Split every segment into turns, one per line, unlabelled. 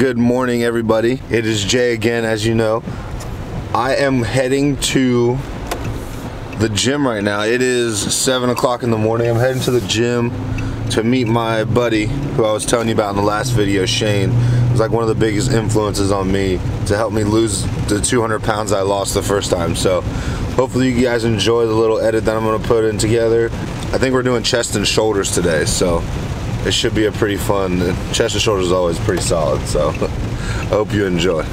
Good morning, everybody. It is Jay again, as you know. I am heading to the gym right now. It is 7 o'clock in the morning. I'm heading to the gym to meet my buddy who I was telling you about in the last video, Shane. was like one of the biggest influences on me to help me lose the 200 pounds I lost the first time. So hopefully you guys enjoy the little edit that I'm gonna put in together. I think we're doing chest and shoulders today, so it should be a pretty fun. Chest and shoulders is always pretty solid, so I hope you enjoy.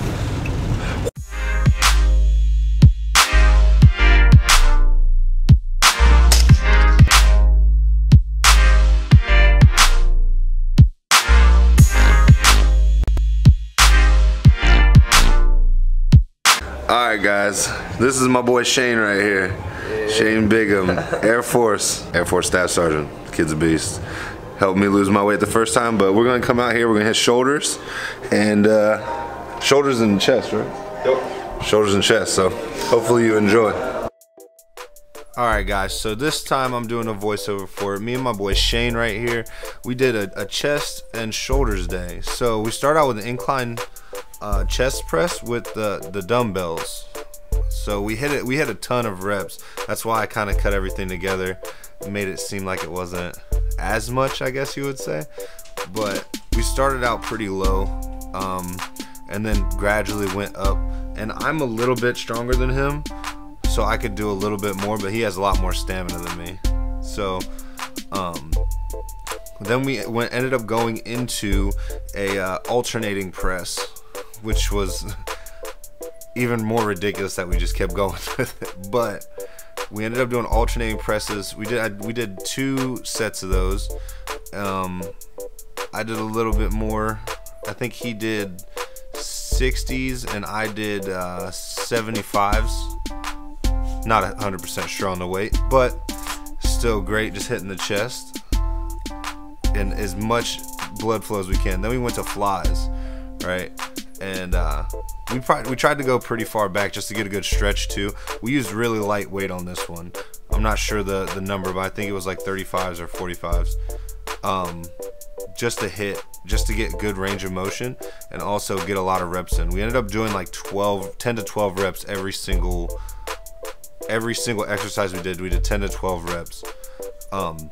Alright guys, this is my boy Shane right here. Shane Bigham, Air Force, Air Force Staff Sergeant. Kid's a beast. Helped me lose my weight the first time, but we're gonna come out here, we're gonna hit shoulders and uh, shoulders and chest, right?
Yep.
Shoulders and chest, so hopefully you enjoy. Alright guys, so this time I'm doing a voiceover for it. Me and my boy Shane right here, we did a, a chest and shoulders day. So we start out with an incline uh, chest press with the, the dumbbells. So we hit it. We had a ton of reps. That's why I kind of cut everything together, made it seem like it wasn't as much, I guess you would say. But we started out pretty low, um, and then gradually went up. And I'm a little bit stronger than him, so I could do a little bit more. But he has a lot more stamina than me. So um, then we went ended up going into a uh, alternating press, which was even more ridiculous that we just kept going with it. But we ended up doing alternating presses. We did I, we did two sets of those. Um, I did a little bit more. I think he did 60s and I did uh, 75s. Not 100% sure on the weight, but still great. Just hitting the chest and as much blood flow as we can. Then we went to flies, right? And uh, we probably, we tried to go pretty far back just to get a good stretch too. We used really light weight on this one. I'm not sure the the number, but I think it was like 35s or 45s. Um, just to hit, just to get good range of motion and also get a lot of reps in. We ended up doing like 12, 10 to 12 reps every single every single exercise we did. We did 10 to 12 reps. Um,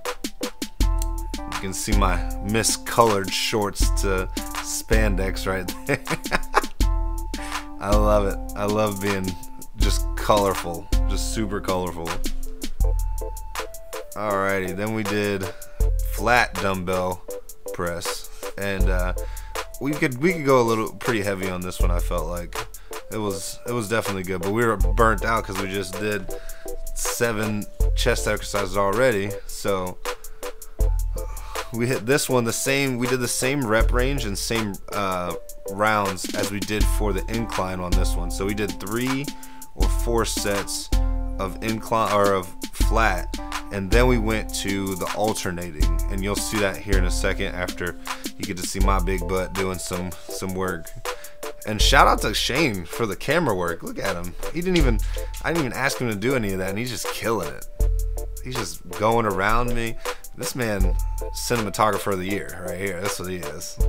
you can see my miscolored shorts to spandex right there. I love it. I love being just colorful, just super colorful. Alrighty, then we did flat dumbbell press, and uh, we could we could go a little pretty heavy on this one. I felt like it was it was definitely good, but we were burnt out because we just did seven chest exercises already. So we hit this one the same. We did the same rep range and same uh, rounds as we did for the incline on this one. So we did three or four sets of incline or of flat and then we went to the alternating. And you'll see that here in a second after you get to see my big butt doing some some work. And shout out to Shane for the camera work. Look at him. He didn't even I didn't even ask him to do any of that and he's just killing it. He's just going around me this man cinematographer of the year right here that's what he is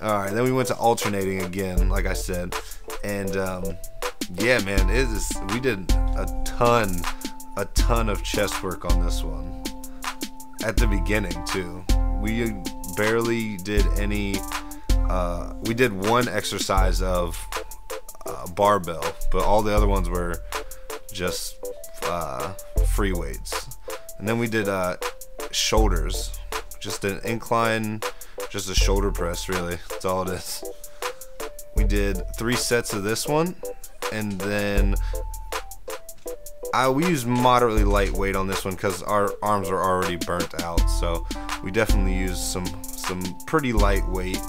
all right then we went to alternating again like I said and um, yeah, man, it is. We did a ton, a ton of chest work on this one. At the beginning too, we barely did any. Uh, we did one exercise of uh, barbell, but all the other ones were just uh, free weights. And then we did uh, shoulders, just an incline, just a shoulder press. Really, that's all it is. We did three sets of this one, and then I we used moderately light weight on this one because our arms are already burnt out. So we definitely used some some pretty lightweight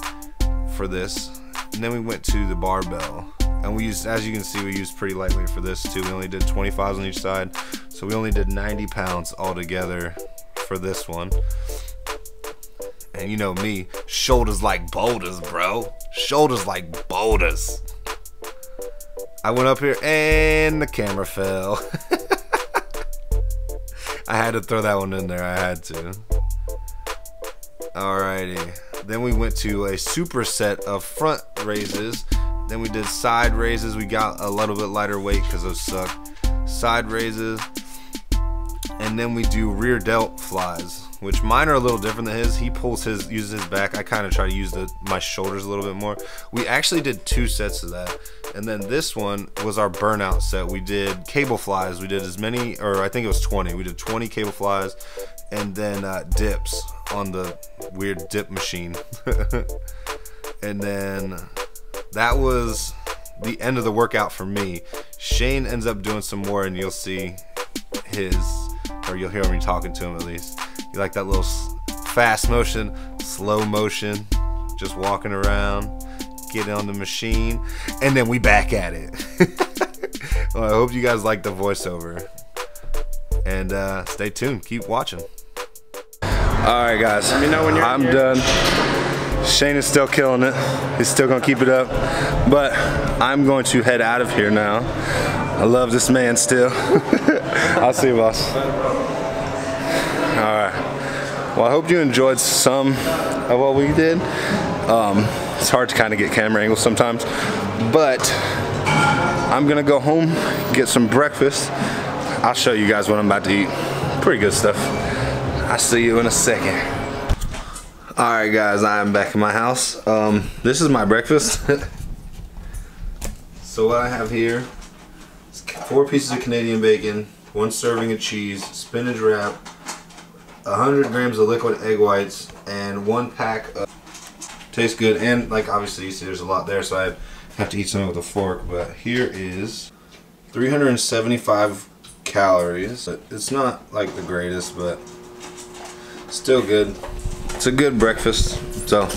for this. And then we went to the barbell. And we used, as you can see, we used pretty lightweight for this too. We only did 25s on each side. So we only did 90 pounds altogether for this one. And you know me, shoulders like boulders, bro. Shoulders like boulders. I went up here and the camera fell. I had to throw that one in there. I had to. Alrighty. Then we went to a superset of front raises. Then we did side raises. We got a little bit lighter weight because those suck. Side raises. And then we do rear delt flies, which mine are a little different than his. He pulls his, uses his back. I kind of try to use the, my shoulders a little bit more. We actually did two sets of that. And then this one was our burnout set. We did cable flies. We did as many, or I think it was 20. We did 20 cable flies and then uh, dips on the weird dip machine. and then that was the end of the workout for me. Shane ends up doing some more, and you'll see his, or you'll hear me talking to him at least. You like that little fast motion, slow motion, just walking around, getting on the machine, and then we back at it. well, I hope you guys like the voiceover. And uh, stay tuned. Keep watching. All right, guys. Let me know when you're I'm here. done. Shane is still killing it. He's still gonna keep it up. But I'm going to head out of here now. I love this man still. I'll see you, boss. All right. Well, I hope you enjoyed some of what we did. Um, it's hard to kind of get camera angles sometimes, but I'm gonna go home, get some breakfast. I'll show you guys what I'm about to eat. Pretty good stuff. I'll see you in a second. Alright guys, I am back in my house. Um, this is my breakfast. so what I have here is four pieces of Canadian bacon, one serving of cheese, spinach wrap, 100 grams of liquid egg whites, and one pack of... Tastes good, and like obviously you see there's a lot there, so I have to eat some with a fork, but here is 375 calories. It's not like the greatest, but Still good. It's a good breakfast. So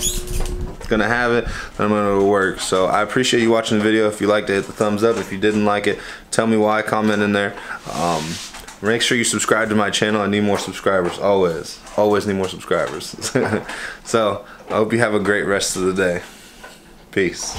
gonna have it I'm gonna work. So I appreciate you watching the video. If you liked it hit the thumbs up. If you didn't like it tell me why comment in there. Um, make sure you subscribe to my channel. I need more subscribers always. Always need more subscribers. So I hope you have a great rest of the day. Peace